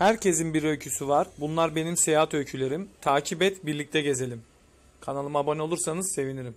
Herkesin bir öyküsü var. Bunlar benim seyahat öykülerim. Takip et, birlikte gezelim. Kanalıma abone olursanız sevinirim.